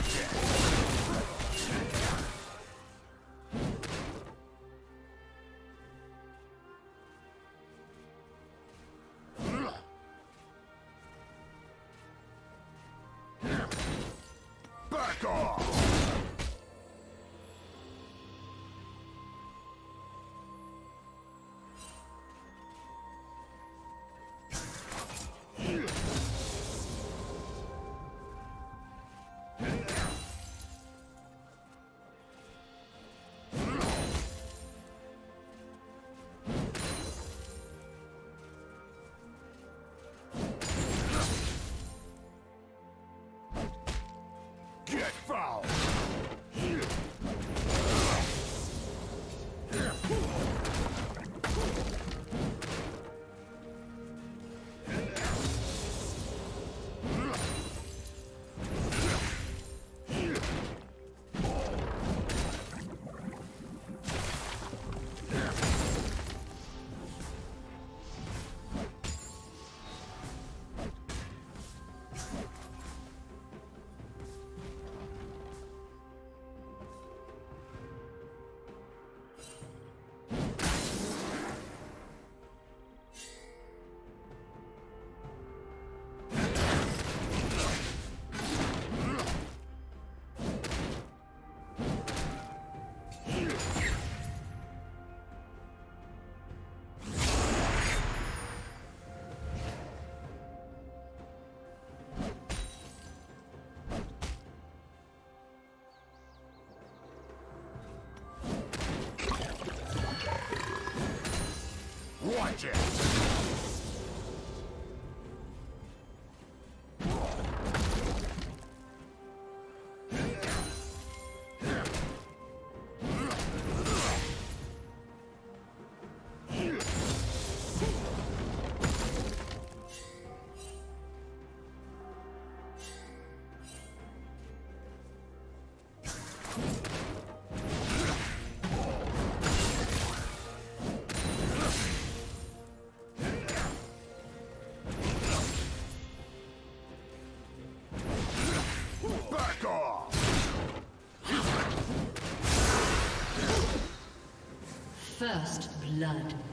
Watch Get Watch First blood.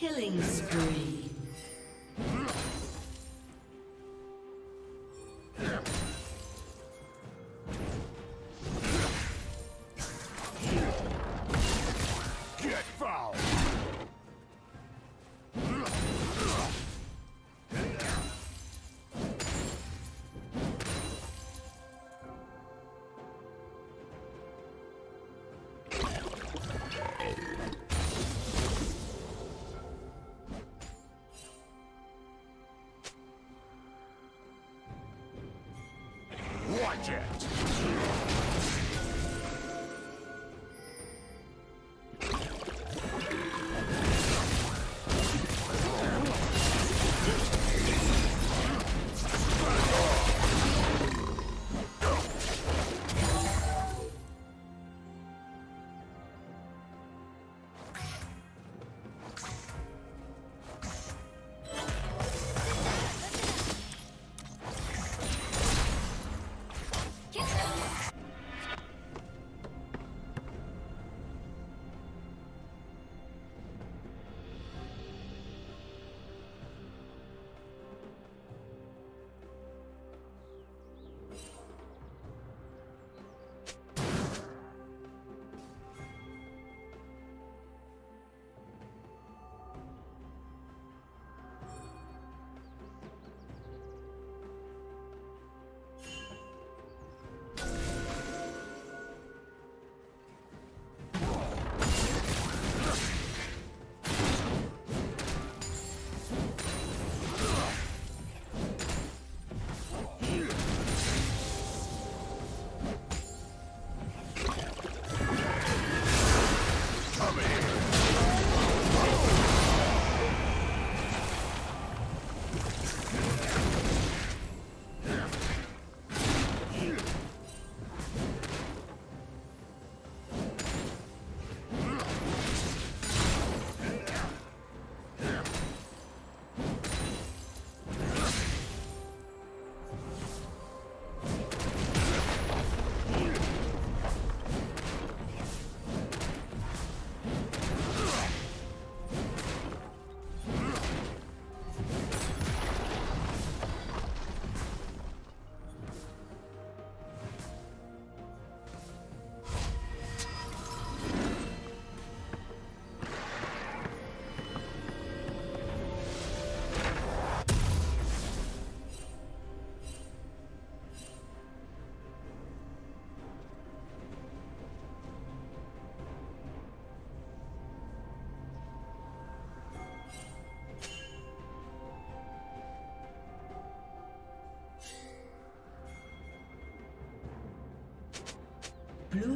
Killing spree. Watch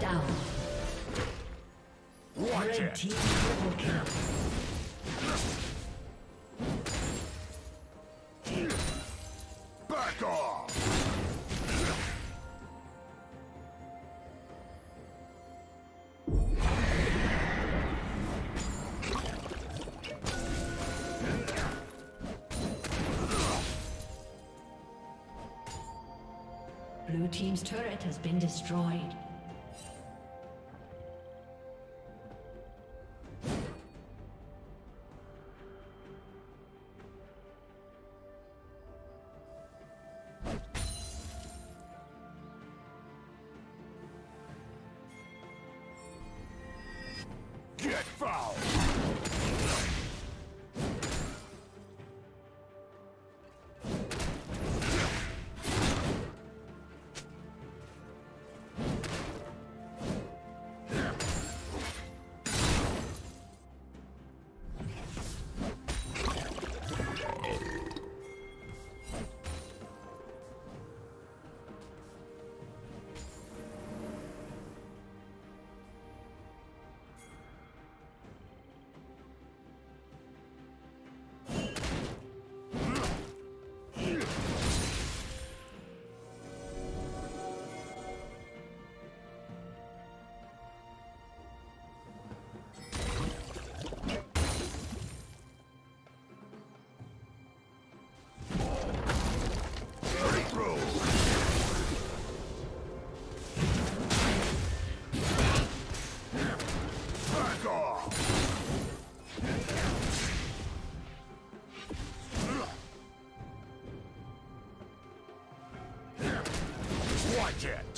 Down. Watch Red it! team triple kill. Back off! Blue team's turret has been destroyed. Watch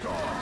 Back off!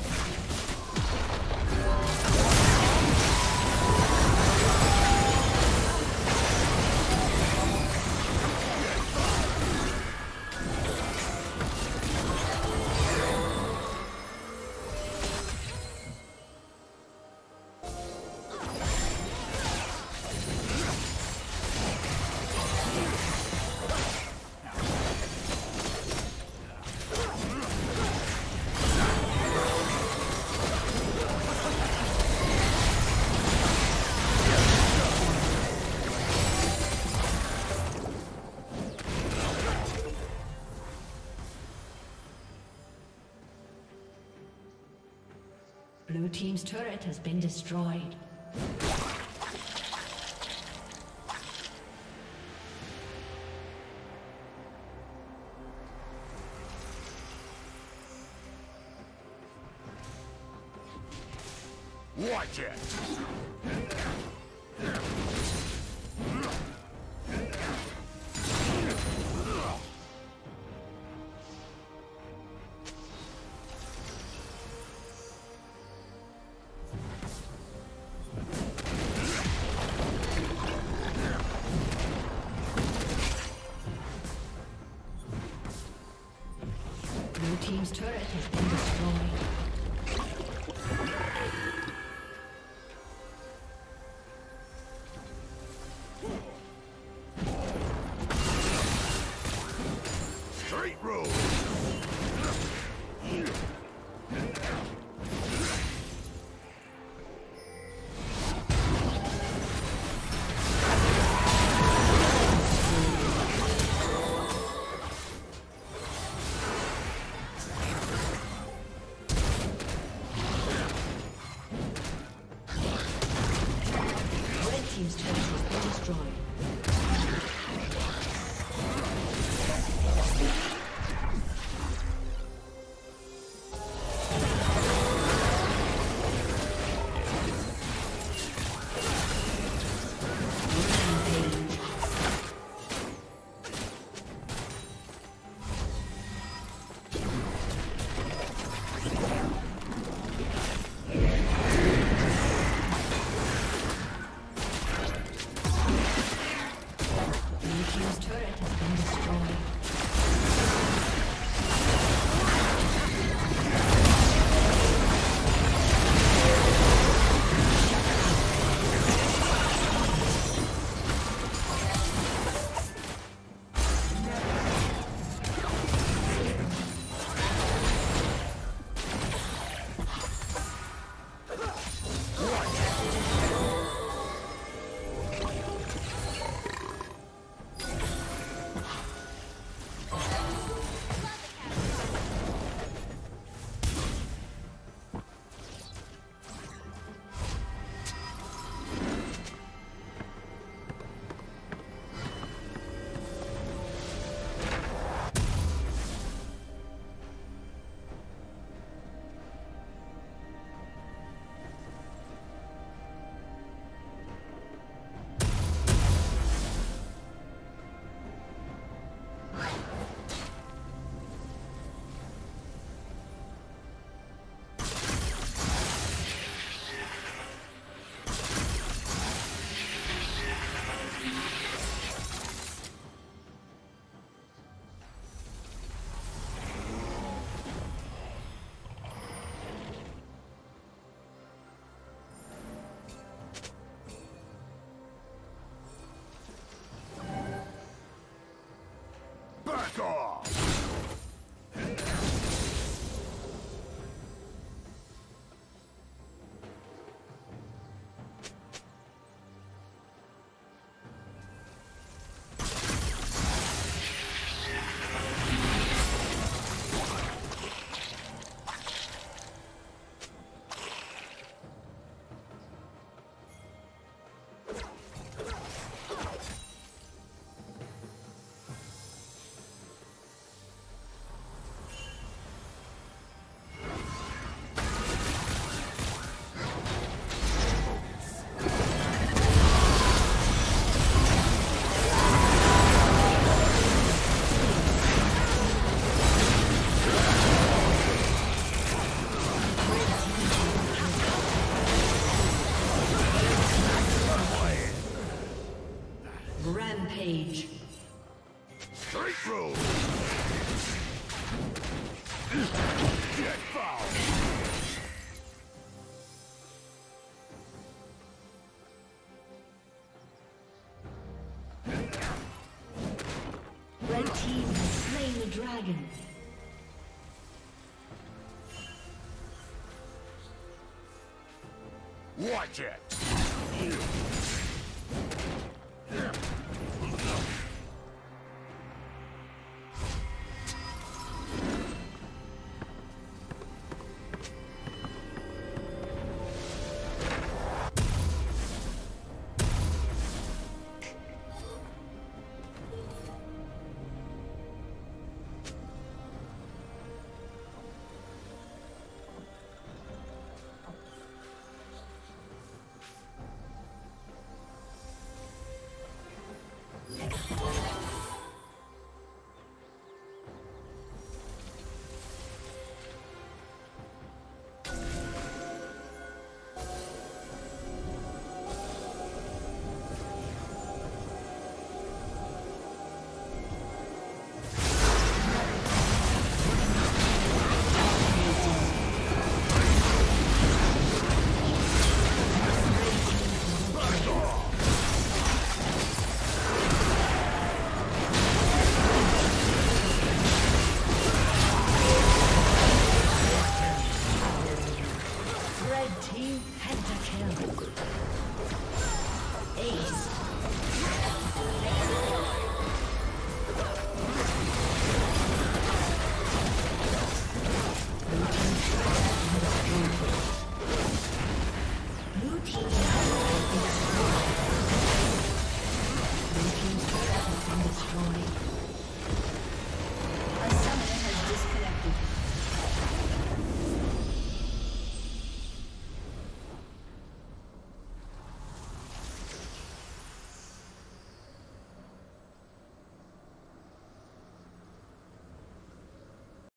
Team's turret has been destroyed. Watch it! Watch it!